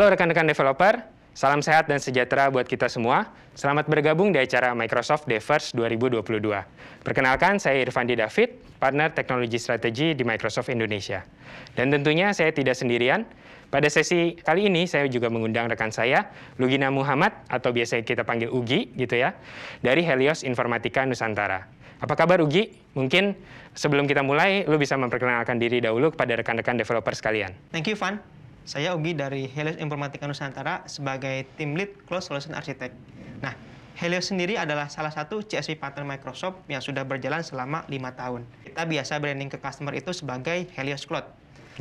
Halo rekan-rekan developer, salam sehat dan sejahtera buat kita semua. Selamat bergabung di acara Microsoft Devers 2022. Perkenalkan, saya Irfandi David, partner teknologi strategi di Microsoft Indonesia. Dan tentunya saya tidak sendirian. Pada sesi kali ini saya juga mengundang rekan saya, Lugina Muhammad atau biasa kita panggil Ugi gitu ya, dari Helios Informatika Nusantara. Apa kabar Ugi? Mungkin sebelum kita mulai, lu bisa memperkenalkan diri dahulu kepada rekan-rekan developer sekalian. Thank you, Van. Saya Ugi dari Helios Informatika Nusantara sebagai Team Lead Cloud Solution Architect. Nah, Helios sendiri adalah salah satu CSP partner Microsoft yang sudah berjalan selama lima tahun. Kita biasa branding ke customer itu sebagai Helios Cloud.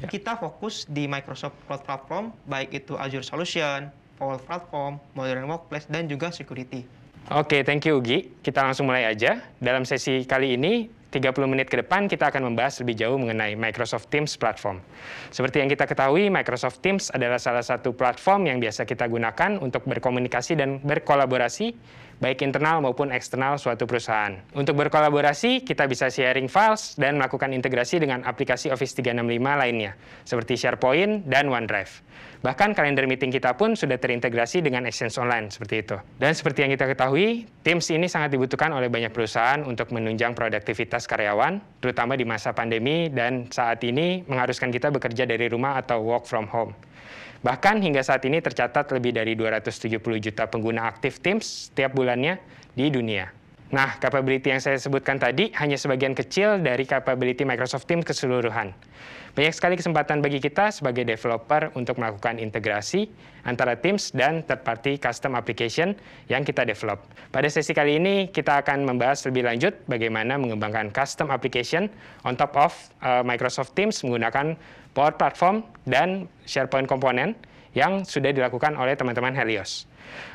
Ya. Kita fokus di Microsoft Cloud Platform, baik itu Azure Solution, Power Platform, Modern Workplace, dan juga Security. Oke, okay, thank you Ugi. Kita langsung mulai aja. Dalam sesi kali ini, 30 menit ke depan kita akan membahas lebih jauh mengenai Microsoft Teams platform. Seperti yang kita ketahui, Microsoft Teams adalah salah satu platform yang biasa kita gunakan untuk berkomunikasi dan berkolaborasi baik internal maupun eksternal suatu perusahaan. Untuk berkolaborasi, kita bisa sharing files dan melakukan integrasi dengan aplikasi Office 365 lainnya, seperti SharePoint dan OneDrive. Bahkan kalender meeting kita pun sudah terintegrasi dengan Exchange Online, seperti itu. Dan seperti yang kita ketahui, Teams ini sangat dibutuhkan oleh banyak perusahaan untuk menunjang produktivitas karyawan, terutama di masa pandemi dan saat ini mengharuskan kita bekerja dari rumah atau work from home. Bahkan hingga saat ini tercatat lebih dari 270 juta pengguna aktif Teams setiap bulannya di dunia. Nah, capability yang saya sebutkan tadi hanya sebagian kecil dari capability Microsoft Teams keseluruhan. Banyak sekali kesempatan bagi kita sebagai developer untuk melakukan integrasi antara Teams dan third-party custom application yang kita develop. Pada sesi kali ini, kita akan membahas lebih lanjut bagaimana mengembangkan custom application on top of uh, Microsoft Teams menggunakan Power Platform dan SharePoint Component yang sudah dilakukan oleh teman-teman Helios.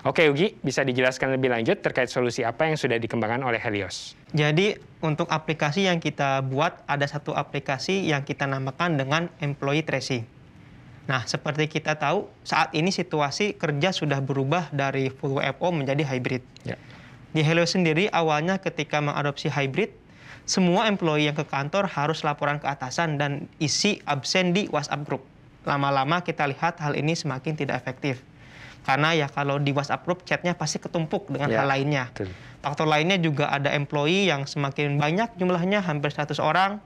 Oke, Ugi, bisa dijelaskan lebih lanjut terkait solusi apa yang sudah dikembangkan oleh Helios? Jadi, untuk aplikasi yang kita buat, ada satu aplikasi yang kita namakan dengan Employee Tracing. Nah, seperti kita tahu, saat ini situasi kerja sudah berubah dari full WFO menjadi hybrid. Ya. Di Helios sendiri, awalnya ketika mengadopsi hybrid, semua employee yang ke kantor harus laporan ke atasan dan isi absen di WhatsApp group. Lama-lama kita lihat hal ini semakin tidak efektif. Karena ya kalau di WhatsApp group chatnya pasti ketumpuk dengan ya, hal lainnya. Betul. Faktor lainnya juga ada employee yang semakin banyak jumlahnya hampir 100 orang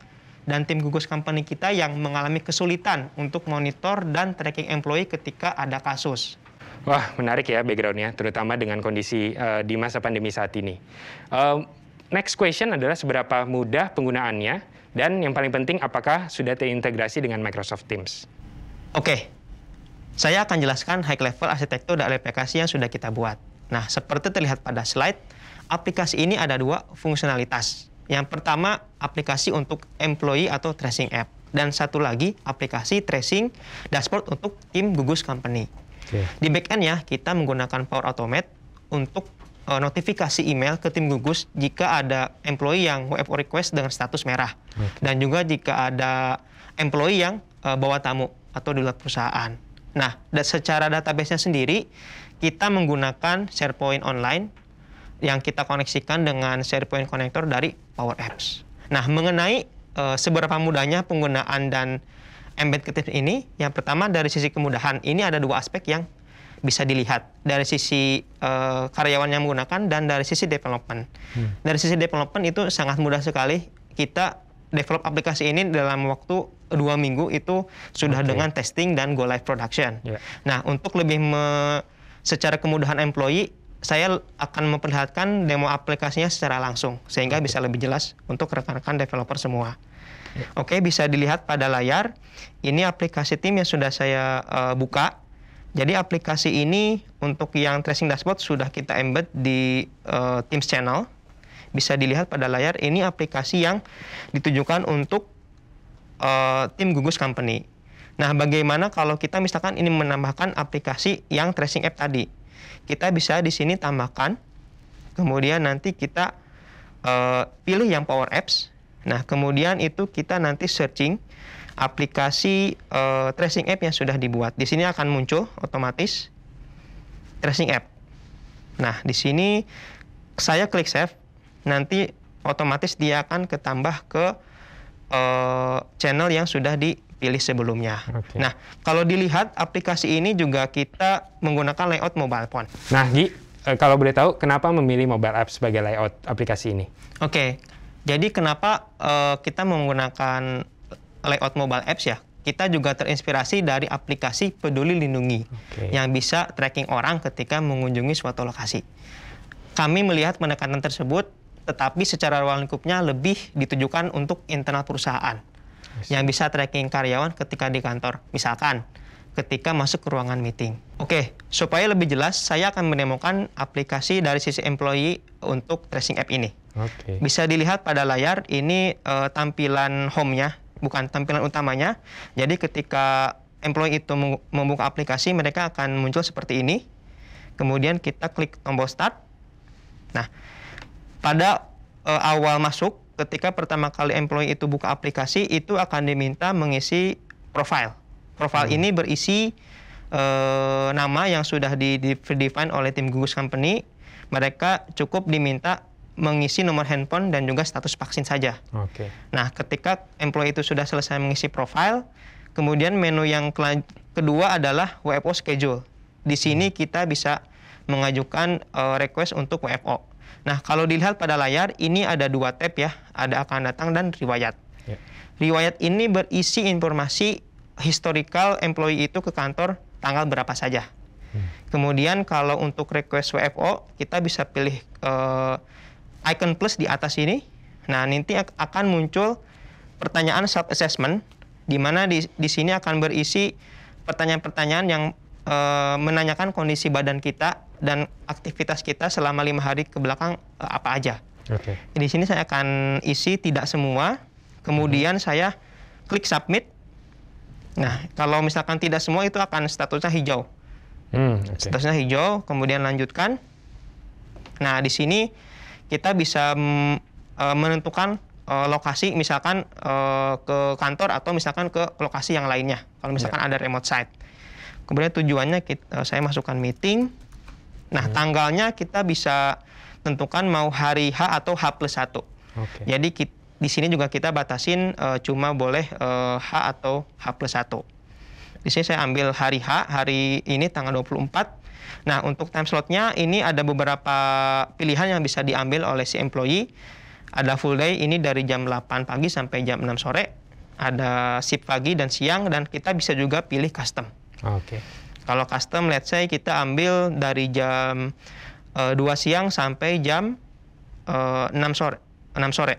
dan tim gugus company kita yang mengalami kesulitan untuk monitor dan tracking employee ketika ada kasus. Wah, menarik ya backgroundnya, terutama dengan kondisi uh, di masa pandemi saat ini. Uh, next question adalah seberapa mudah penggunaannya dan yang paling penting apakah sudah terintegrasi dengan Microsoft Teams. Oke, saya akan jelaskan high level arsitektur dari aplikasi yang sudah kita buat. Nah, seperti terlihat pada slide, aplikasi ini ada dua fungsionalitas. Yang pertama, aplikasi untuk employee atau tracing app. Dan satu lagi, aplikasi tracing dashboard untuk tim gugus company. Okay. Di backend-nya, kita menggunakan Power Automate untuk uh, notifikasi email ke tim gugus jika ada employee yang WFO request dengan status merah. Okay. Dan juga jika ada employee yang uh, bawa tamu atau di luar perusahaan. Nah, secara database-nya sendiri, kita menggunakan SharePoint Online yang kita koneksikan dengan SharePoint Connector dari Power Apps. Nah, mengenai uh, seberapa mudahnya penggunaan dan embed ke ini, yang pertama dari sisi kemudahan, ini ada dua aspek yang bisa dilihat dari sisi uh, karyawan yang menggunakan dan dari sisi development. Hmm. Dari sisi development itu sangat mudah sekali kita develop aplikasi ini dalam waktu dua minggu itu sudah okay. dengan testing dan go live production. Yeah. Nah untuk lebih me, secara kemudahan employee saya akan memperlihatkan demo aplikasinya secara langsung sehingga okay. bisa lebih jelas untuk rekan-rekan developer semua. Yeah. Oke, okay, bisa dilihat pada layar. Ini aplikasi tim yang sudah saya uh, buka. Jadi aplikasi ini untuk yang tracing dashboard sudah kita embed di uh, Teams channel. Bisa dilihat pada layar ini aplikasi yang ditujukan untuk uh, tim gugus company. Nah, bagaimana kalau kita misalkan ini menambahkan aplikasi yang tracing app tadi? Kita bisa di sini tambahkan, kemudian nanti kita uh, pilih yang Power Apps. Nah, kemudian itu kita nanti searching aplikasi uh, tracing app yang sudah dibuat. Di sini akan muncul otomatis tracing app. Nah, di sini saya klik save, nanti otomatis dia akan ketambah ke uh, channel yang sudah di pilih sebelumnya. Oke. Nah, kalau dilihat aplikasi ini juga kita menggunakan layout mobile phone. Nah, Gi, eh, kalau boleh tahu kenapa memilih mobile app sebagai layout aplikasi ini? Oke, jadi kenapa eh, kita menggunakan layout mobile apps ya? Kita juga terinspirasi dari aplikasi Peduli Lindungi Oke. yang bisa tracking orang ketika mengunjungi suatu lokasi. Kami melihat penekanan tersebut, tetapi secara ruang lingkupnya lebih ditujukan untuk internal perusahaan yang bisa tracking karyawan ketika di kantor. Misalkan ketika masuk ke ruangan meeting. Oke, supaya lebih jelas, saya akan menemukan aplikasi dari sisi employee untuk tracing app ini. Oke. Bisa dilihat pada layar ini eh, tampilan home-nya, bukan tampilan utamanya. Jadi ketika employee itu mem- membuka aplikasi, mereka akan muncul seperti ini. Kemudian kita klik tombol start. Nah, pada eh, awal masuk, ketika pertama kali employee itu buka aplikasi, itu akan diminta mengisi profile. Profile ini berisi eh, nama yang sudah di, di define oleh tim gugus company. Mereka cukup diminta mengisi nomor handphone dan juga status vaksin saja. Oke. Nah, ketika employee itu sudah selesai mengisi profile, kemudian menu yang kedua adalah WFO schedule. Di sini kita bisa mengajukan eh, request untuk WFO. Nah, kalau dilihat pada layar, ini ada dua tab ya, ada akan datang dan riwayat. Ya. Riwayat ini berisi informasi historical employee itu ke kantor tanggal berapa saja. Kemudian kalau untuk request WFO, kita bisa pilih eh, icon plus di atas ini. Nah, nanti ak- akan muncul pertanyaan self assessment di mana di, di sini akan berisi pertanyaan-pertanyaan yang eh, menanyakan kondisi badan kita dan aktivitas kita selama lima hari ke belakang eh, apa aja. Oke. Di sini saya akan isi tidak semua, kemudian saya klik submit. Nah, kalau misalkan tidak semua itu akan statusnya hijau. Hmm, oke. Statusnya hijau, kemudian lanjutkan. Nah, di sini kita bisa eh, menentukan lokasi, misalkan eh, ke kantor atau misalkan ke lokasi yang lainnya. Kalau misalkan ada remote site. Kemudian tujuannya kita, saya masukkan meeting. Nah, tanggalnya kita bisa tentukan mau hari H atau H plus 1. Oke. Jadi kit- di sini juga kita batasin eh, cuma boleh eh, H atau H plus 1. Di sini saya ambil hari H, hari ini tanggal 24. Nah, untuk time slotnya ini ada beberapa pilihan yang bisa diambil oleh si employee. Ada full day, ini dari jam 8 pagi sampai jam 6 sore. Ada shift pagi dan siang, dan kita bisa juga pilih custom. Oke. Kalau custom, let's say kita ambil dari jam eh, 2 siang sampai jam eh, 6 sore. 6 sore.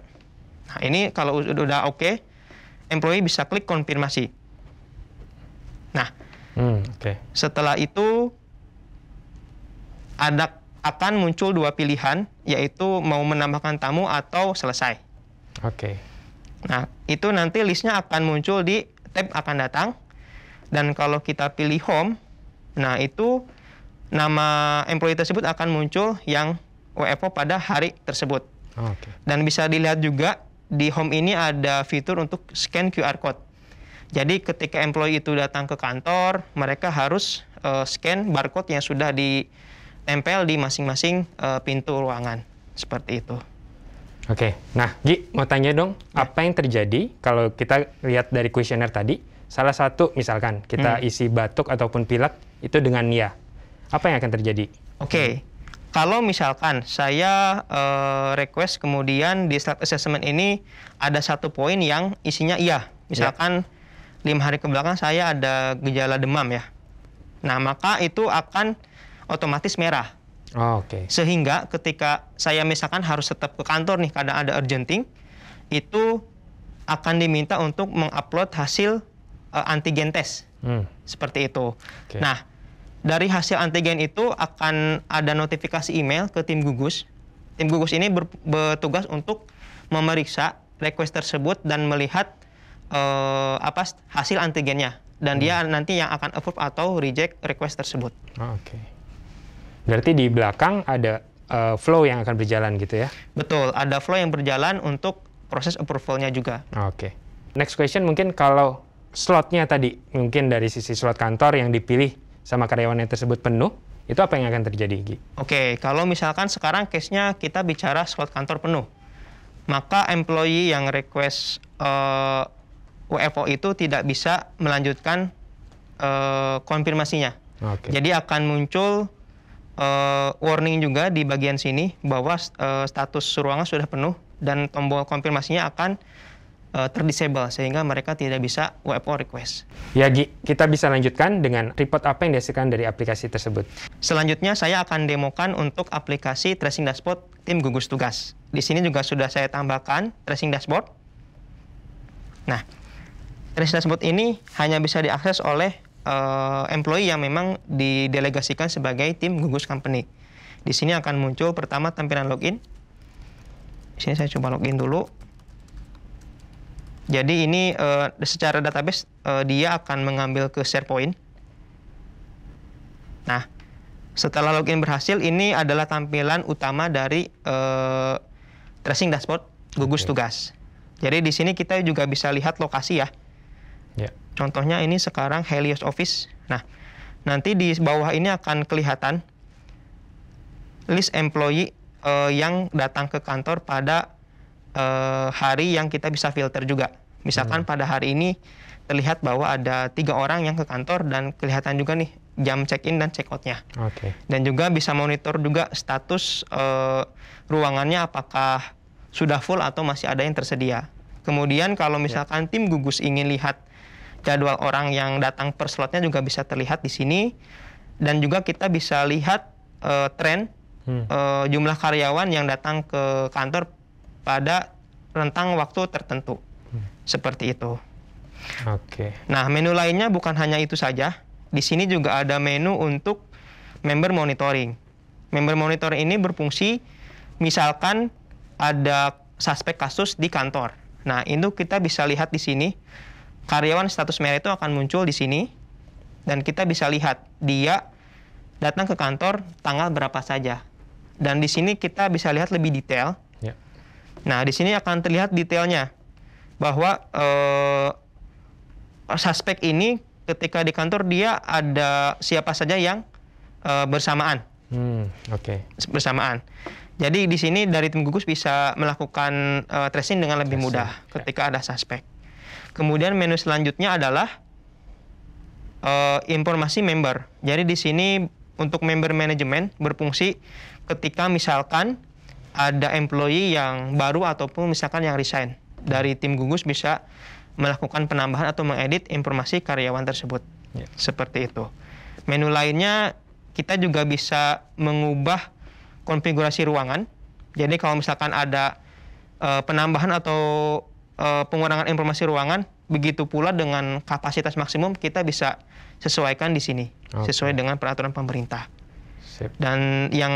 Nah, ini kalau ud- udah oke, employee bisa klik konfirmasi. Nah, Hmm, oke. setelah itu ada akan muncul dua pilihan, yaitu mau menambahkan tamu atau selesai. Oke. Nah, itu nanti listnya akan muncul di tab akan datang. Dan kalau kita pilih home, nah itu nama employee tersebut akan muncul yang WFO pada hari tersebut. Oke. Dan bisa dilihat juga di home ini ada fitur untuk scan QR code. Jadi ketika employee itu datang ke kantor, mereka harus eh, scan barcode yang sudah ditempel di masing-masing eh, pintu ruangan. Seperti itu. Oke, nah Gi, mau tanya dong, apa yang terjadi kalau kita lihat dari kuesioner tadi, salah satu misalkan kita isi batuk ataupun pilek itu dengan ya, apa yang akan terjadi? Oke, kalau misalkan saya eh, request kemudian di self assessment ini ada satu poin yang isinya iya, misalkan lima hari ke belakang saya ada gejala demam ya, nah maka itu akan otomatis merah. Oh, Oke, Sehingga ketika saya misalkan harus tetap ke kantor nih karena ada urgenting, itu akan diminta untuk mengupload hasil eh, antigen tes Hmm, seperti itu. Oke. Nah, dari hasil antigen itu akan ada notifikasi email ke tim gugus. Tim gugus ini ber- bertugas untuk memeriksa request tersebut dan melihat eh, apa hasil antigennya dan dia nanti yang akan approve atau reject request tersebut. oh, oke. Berarti di belakang ada eh, flow yang akan berjalan gitu ya? Betul, ada flow yang berjalan untuk proses approvalnya juga. Oke. Next question mungkin kalau slotnya tadi, mungkin dari sisi slot kantor yang dipilih sama karyawannya tersebut penuh, itu apa yang akan terjadi, Gi? Oke, kalau misalkan sekarang case-nya kita bicara slot kantor penuh, maka employee yang request eh, WFO itu tidak bisa melanjutkan uh, konfirmasinya. Okay. Jadi akan muncul uh, warning juga di bagian sini bahwa uh, status ruangan sudah penuh dan tombol konfirmasinya akan uh, terdisable sehingga mereka tidak bisa WFO request. Ya Gi, kita bisa lanjutkan dengan report apa yang dihasilkan dari aplikasi tersebut. Selanjutnya saya akan demokan untuk aplikasi tracing dashboard tim gugus tugas. Di sini juga sudah saya tambahkan tracing dashboard. Nah, tracing dashboard ini hanya bisa diakses oleh uh, employee yang memang didelegasikan sebagai tim gugus company. Di sini akan muncul pertama tampilan login. Di sini saya coba login dulu. Jadi ini uh, secara database uh, dia akan mengambil ke SharePoint. Nah, setelah login berhasil, ini adalah tampilan utama dari uh, tracing dashboard gugus okay. tugas. Jadi di sini kita juga bisa lihat lokasi ya. Yeah. Contohnya ini sekarang Helios Office. Nah, nanti di bawah ini akan kelihatan list employee uh, yang datang ke kantor pada uh, hari yang kita bisa filter juga. Misalkan hmm. pada hari ini terlihat bahwa ada tiga orang yang ke kantor dan kelihatan juga nih jam check-in dan check-outnya. Okay. Dan juga bisa monitor juga status uh, ruangannya apakah sudah full atau masih ada yang tersedia. Kemudian kalau ya. misalkan yeah. tim gugus ingin lihat jadwal orang yang datang per slotnya juga bisa terlihat di sini dan juga kita bisa lihat uh, tren hmm. uh, jumlah karyawan yang datang ke kantor pada rentang waktu tertentu. Seperti itu. Oke. Okay. Nah, menu lainnya bukan hanya itu saja. Di sini juga ada menu untuk member monitoring. Member monitoring ini berfungsi misalkan ada suspek kasus di kantor. Nah, itu kita bisa lihat di sini. Karyawan status merah itu akan muncul di sini dan kita bisa lihat dia datang ke kantor tanggal berapa saja. Dan di sini kita bisa lihat lebih detail. Yeah. Nah, di sini akan terlihat detailnya bahwa uh, suspek ini ketika di kantor dia ada siapa saja yang uh, bersamaan. Hmm, Oke. Okay. Bersamaan. Jadi di sini dari tim gugus bisa melakukan uh, tracing dengan lebih tracing. mudah ketika ada suspek. Kemudian menu selanjutnya adalah uh, informasi member. Jadi di sini untuk member manajemen berfungsi ketika misalkan ada employee yang baru ataupun misalkan yang resign dari tim gugus bisa melakukan penambahan atau mengedit informasi karyawan tersebut. Ya. Seperti itu. Menu lainnya kita juga bisa mengubah konfigurasi ruangan. Jadi kalau misalkan ada uh, penambahan atau uh, pengurangan informasi ruangan, begitu pula dengan kapasitas maksimum kita bisa sesuaikan di sini okay. sesuai dengan peraturan pemerintah. Sip. Dan yang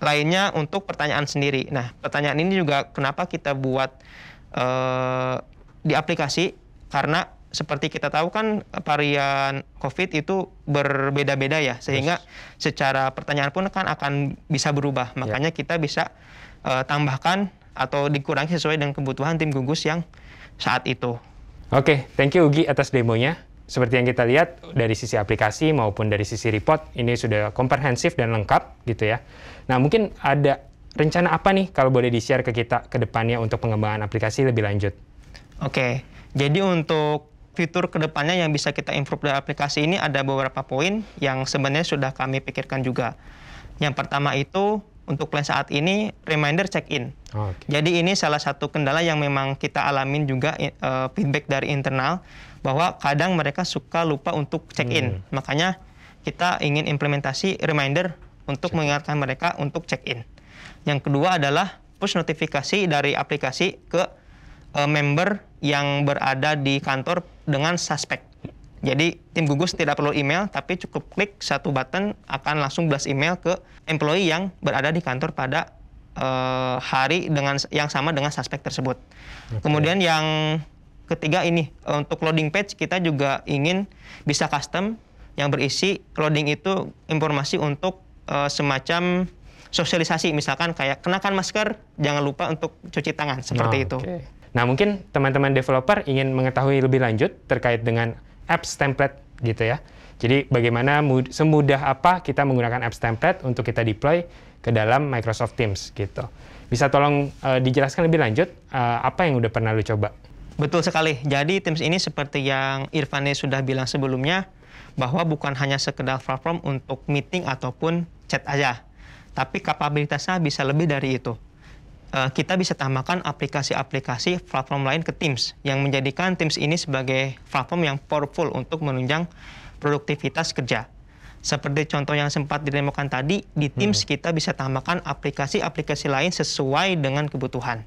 lainnya untuk pertanyaan sendiri. Nah, pertanyaan ini juga kenapa kita buat uh, di aplikasi karena seperti kita tahu kan varian COVID itu berbeda-beda ya sehingga yes. secara pertanyaan pun kan akan bisa berubah ya. makanya yeah. kita bisa uh, tambahkan atau dikurangi sesuai dengan kebutuhan tim gugus yang saat itu. Oke, okay, thank you Ugi atas demonya. Seperti yang kita lihat dari sisi aplikasi maupun dari sisi report ini sudah komprehensif dan lengkap gitu ya. Nah mungkin ada rencana apa nih kalau boleh di-share ke kita ke depannya untuk pengembangan aplikasi lebih lanjut? Oke, jadi untuk fitur ke depannya yang bisa kita improve dari aplikasi ini ada beberapa poin yang sebenarnya sudah kami pikirkan juga. Yang pertama itu untuk plan saat ini reminder check-in. Oh, okay. Jadi ini salah satu kendala yang memang kita alamin juga uh, feedback dari internal bahwa kadang mereka suka lupa untuk check-in. Hmm. Makanya kita ingin implementasi reminder untuk check mengingatkan mereka untuk check-in. Yang kedua adalah push notifikasi dari aplikasi ke uh, member yang berada di kantor dengan suspek. Jadi tim gugus tidak perlu email, tapi cukup klik satu button akan langsung blast email ke employee yang berada di kantor pada uh, hari dengan yang sama dengan suspek tersebut. Okay. Kemudian yang ketiga ini untuk loading page kita juga ingin bisa custom yang berisi loading itu informasi untuk uh, semacam sosialisasi misalkan kayak kenakan masker, jangan lupa untuk cuci tangan seperti oh, itu. Okay. Nah, mungkin teman-teman developer ingin mengetahui lebih lanjut terkait dengan apps template gitu ya. Jadi bagaimana semudah apa kita menggunakan apps template untuk kita deploy ke dalam Microsoft Teams gitu. Bisa tolong uh, dijelaskan lebih lanjut uh, apa yang udah pernah lu coba? Betul sekali. Jadi Teams ini seperti yang Irfane sudah bilang sebelumnya, bahwa bukan hanya sekedar platform untuk meeting ataupun chat aja, tapi kapabilitasnya bisa lebih dari itu. Uh, kita bisa tambahkan aplikasi-aplikasi platform lain ke Teams yang menjadikan Teams ini sebagai platform yang powerful untuk menunjang produktivitas kerja. Seperti contoh yang sempat didemokan tadi, di Teams hmm. kita bisa tambahkan aplikasi-aplikasi lain sesuai dengan kebutuhan.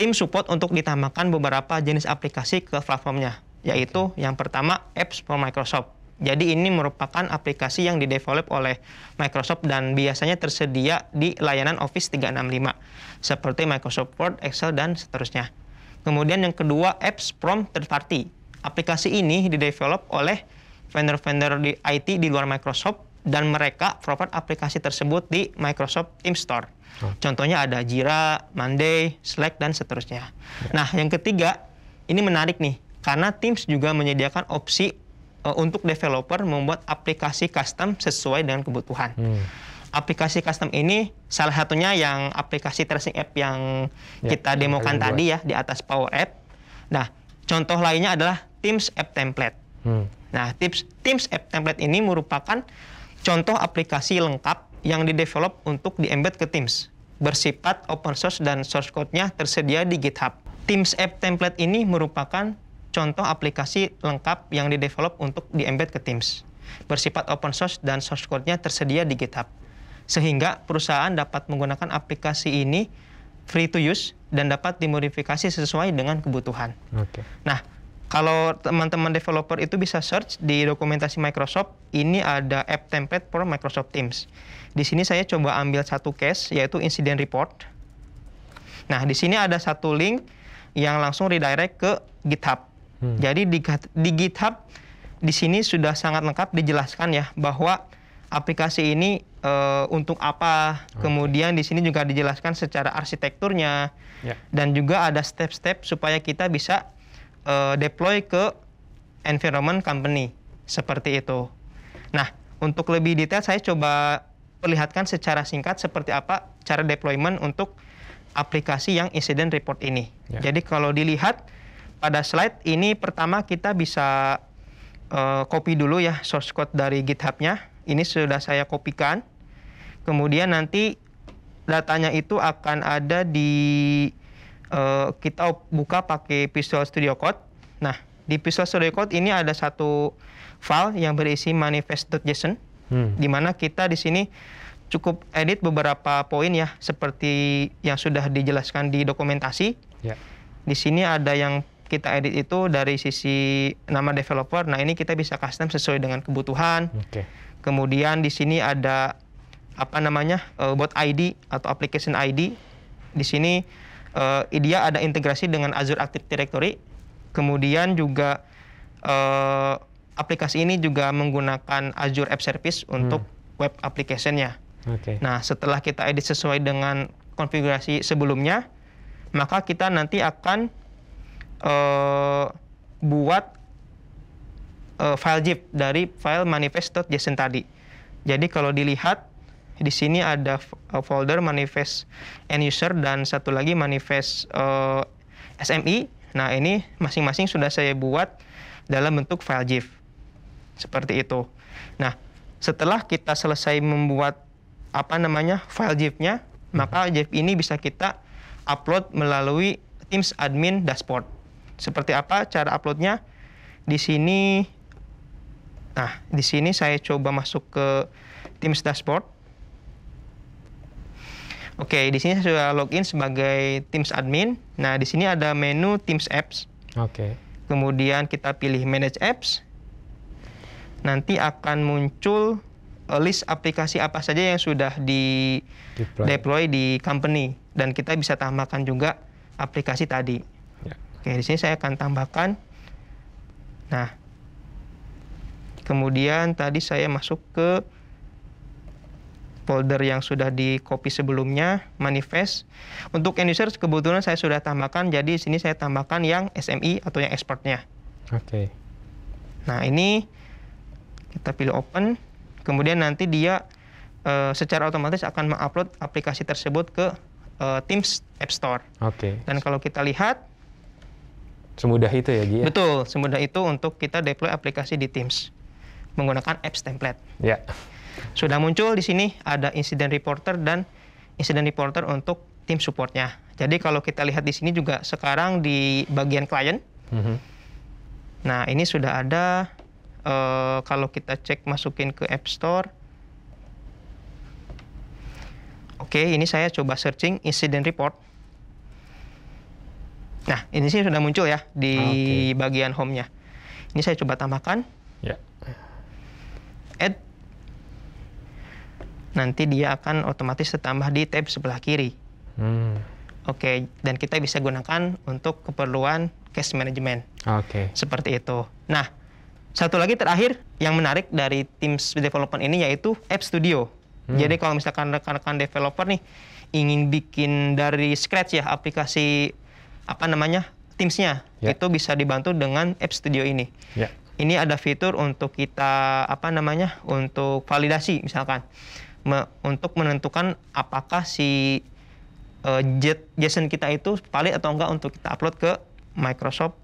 Tim support untuk ditambahkan beberapa jenis aplikasi ke platformnya, yaitu yang pertama Apps for Microsoft. Jadi ini merupakan aplikasi yang didevelop oleh Microsoft dan biasanya tersedia di layanan Office 365 seperti Microsoft Word, Excel dan seterusnya. Kemudian yang kedua apps from third party. Aplikasi ini didevelop oleh vendor-vendor di IT di luar Microsoft dan mereka provide aplikasi tersebut di Microsoft Teams Store. Oh. Contohnya ada Jira, Monday, Slack dan seterusnya. Ya. Nah, yang ketiga ini menarik nih karena Teams juga menyediakan opsi untuk developer membuat aplikasi custom sesuai dengan kebutuhan. Hmm. Aplikasi custom ini salah satunya yang aplikasi tracing app yang ya, kita demokan tadi ya di atas Power App. Nah, contoh lainnya adalah Teams App Template. Hmm. Nah, tips Teams App Template ini merupakan contoh aplikasi lengkap yang didevelop untuk di-embed ke Teams. Bersifat open source dan source code-nya tersedia di GitHub. Teams App Template ini merupakan contoh aplikasi lengkap yang didevelop untuk di-embed ke Teams. Bersifat open source dan source code-nya tersedia di GitHub. Sehingga perusahaan dapat menggunakan aplikasi ini free to use dan dapat dimodifikasi sesuai dengan kebutuhan. Okay. Nah, kalau teman-teman developer itu bisa search di dokumentasi Microsoft, ini ada app template for Microsoft Teams. Di sini saya coba ambil satu case, yaitu incident report. Nah, di sini ada satu link yang langsung redirect ke GitHub. Hmm. Jadi di, di GitHub di sini sudah sangat lengkap dijelaskan ya bahwa aplikasi ini uh, untuk apa. Okay. Kemudian di sini juga dijelaskan secara arsitekturnya yeah. dan juga ada step-step supaya kita bisa uh, deploy ke environment company seperti itu. Nah, untuk lebih detail saya coba perlihatkan secara singkat seperti apa cara deployment untuk aplikasi yang incident report ini. Ya. Jadi kalau dilihat pada slide ini pertama kita bisa uh, copy dulu ya source code dari GitHub-nya. Ini sudah saya kopikan. Kemudian nanti datanya itu akan ada di uh, kita buka pakai Visual Studio Code. Nah, di Visual Studio Code ini ada satu file yang berisi manifest.json, hmm. di mana kita di sini cukup edit beberapa poin ya, seperti yang sudah dijelaskan di dokumentasi. Yeah. Di sini ada yang kita edit itu dari sisi nama developer. Nah, ini kita bisa custom sesuai dengan kebutuhan. Okay. Kemudian di sini ada apa namanya uh, bot ID atau application ID. Di sini uh, dia ada integrasi dengan Azure Active Directory. Kemudian juga uh, aplikasi ini juga menggunakan Azure App Service untuk hmm. web application-nya. Okay. Nah, setelah kita edit sesuai dengan konfigurasi sebelumnya, maka kita nanti akan uh, buat uh, file zip dari file manifest.json tadi. Jadi kalau dilihat di sini ada folder manifest end user dan satu lagi manifest uh, SMI. Nah, ini masing-masing sudah saya buat dalam bentuk file GIF. Seperti itu. Nah, setelah kita selesai membuat apa namanya file GIF-nya, maka GIF ini bisa kita upload melalui Teams admin dashboard. Seperti apa cara uploadnya? Di sini Nah, di sini saya coba masuk ke Teams dashboard. Oke, di sini saya sudah login sebagai Teams admin. Nah, di sini ada menu Teams Apps. Oke. Kemudian kita pilih Manage Apps. Nanti akan muncul eh, list aplikasi apa saja yang sudah di deploy, deploy di company dan kita bisa tambahkan juga aplikasi tadi. Oke, di sini saya akan tambahkan. Nah, kemudian tadi saya masuk ke folder yang sudah di copy sebelumnya, manifest. Untuk end user kebetulan saya sudah tambahkan, jadi di sini saya tambahkan yang SMI atau yang exportnya. Oke. Okay. Nah ini kita pilih open, kemudian nanti dia uh, secara otomatis akan mengupload aplikasi tersebut ke uh, Teams App Store. Oke. Okay. Dan kalau kita lihat, Semudah itu ya, Gi? Ya? Betul, semudah itu untuk kita deploy aplikasi di Teams menggunakan apps template. Ya. Sudah muncul di sini ada incident reporter dan incident reporter untuk tim supportnya. Jadi kalau kita lihat di sini juga sekarang di bagian klien, mm -hmm. nah ini sudah ada uh, kalau kita cek masukin ke App Store. Oke, ini saya coba searching incident report. Nah, ini sih sudah muncul ya di okay. bagian home-nya. Ini saya coba tambahkan. Ya. Add. Nanti dia akan otomatis tertambah di tab sebelah kiri. Hmm. Oke, okay. dan kita bisa gunakan untuk keperluan cache management. Oke. Okay. Seperti itu. Nah, satu lagi terakhir yang menarik dari tim development ini yaitu App Studio. Hmm. Jadi kalau misalkan rekan-rekan developer nih ingin bikin dari scratch ya aplikasi apa namanya Teams-nya yeah. itu bisa dibantu dengan App Studio ini. Yeah. Ini ada fitur untuk kita apa namanya untuk validasi misalkan me, untuk menentukan apakah si uh, JSON kita itu valid atau enggak untuk kita upload ke Microsoft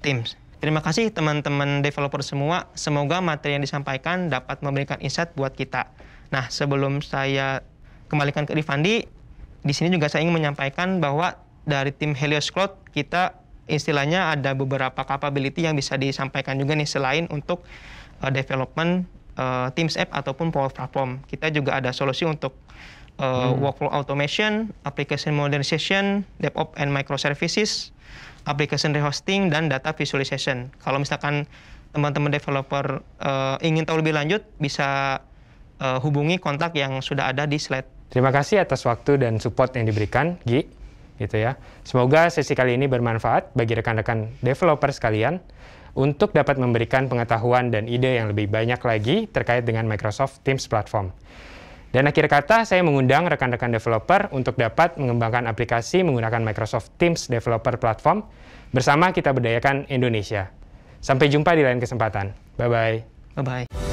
Teams. Terima kasih teman-teman developer semua. Semoga materi yang disampaikan dapat memberikan insight buat kita. Nah, sebelum saya kembalikan ke Rifandi, di sini juga saya ingin menyampaikan bahwa dari tim Helios Cloud kita istilahnya ada beberapa capability yang bisa disampaikan juga nih selain untuk uh, development uh, Teams app ataupun Power Platform. Kita juga ada solusi untuk uh, hmm. workflow automation, application modernization, DevOps and microservices, application rehosting dan data visualization. Kalau misalkan teman-teman developer uh, ingin tahu lebih lanjut bisa uh, hubungi kontak yang sudah ada di slide. Terima kasih atas waktu dan support yang diberikan, Gi gitu ya. Semoga sesi kali ini bermanfaat bagi rekan-rekan developer sekalian untuk dapat memberikan pengetahuan dan ide yang lebih banyak lagi terkait dengan Microsoft Teams Platform. Dan akhir kata, saya mengundang rekan-rekan developer untuk dapat mengembangkan aplikasi menggunakan Microsoft Teams Developer Platform bersama kita berdayakan Indonesia. Sampai jumpa di lain kesempatan. Bye-bye. Bye-bye.